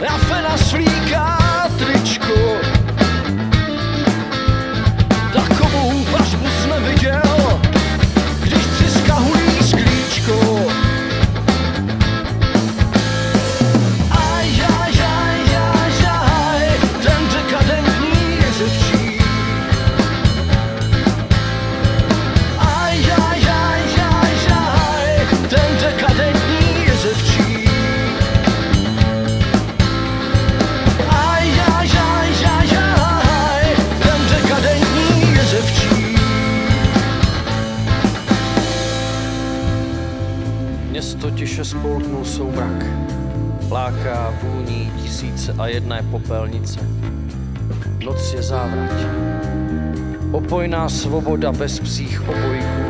la fin, la suite. Spolknul soumrak. Láká vůní tisíce a jedné popelnice. Noc je závrať. Opojná svoboda bez psích obojků,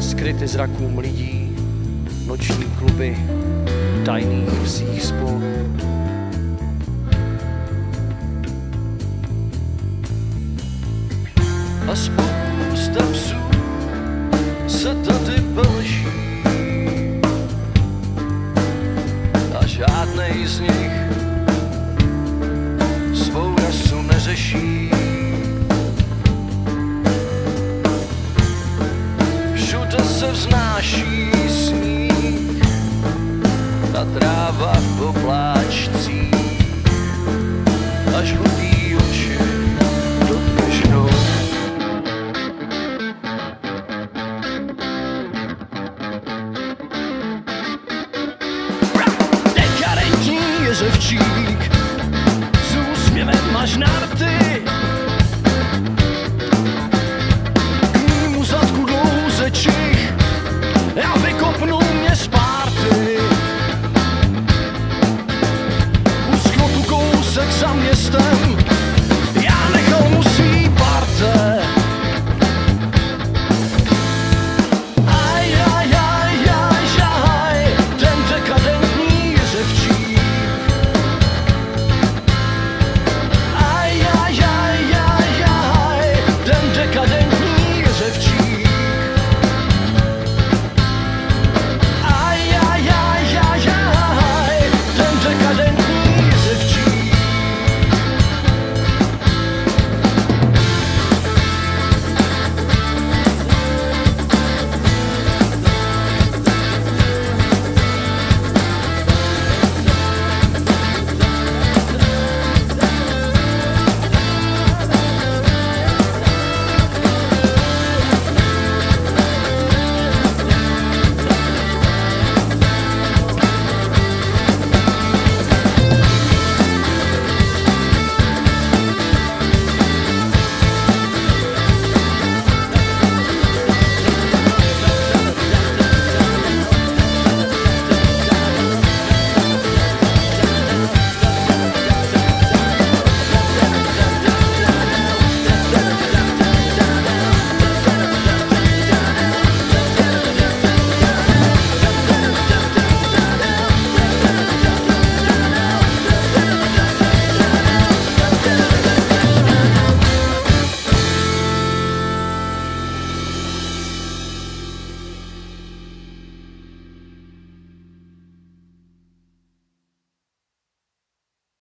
skryty zrakům lidí, noční kluby, tajných psích spolků. A spousta psů se tady plží žádnej z nich svou rasu neřeší. Všude se vznáší sníh a tráva v popláčcích převčík S úsměvem máš na rty K mýmu zadku dlouhou čich Já vykopnu mě z párty. U skrotu kousek za městem.